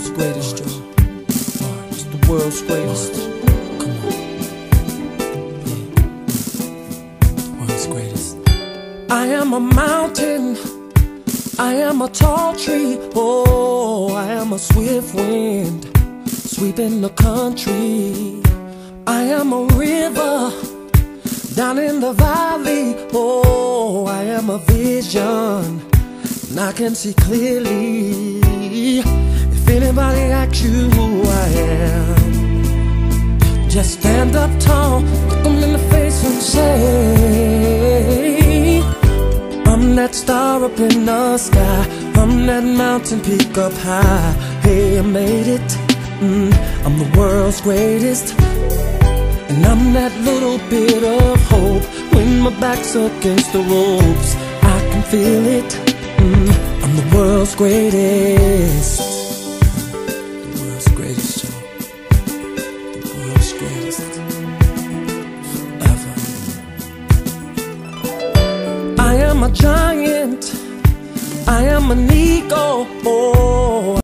world's greatest, joy. It's the World's greatest. I am a mountain. I am a tall tree. Oh, I am a swift wind sweeping the country. I am a river down in the valley. Oh, I am a vision, and I can see clearly. You who I am, just stand up tall, look them in the face and say, I'm that star up in the sky, I'm that mountain peak up high. Hey, I made it, mm, I'm the world's greatest. And I'm that little bit of hope when my back's against the ropes. I can feel it. Mm, I'm the world's greatest. Am a giant. I am an eagle. Oh.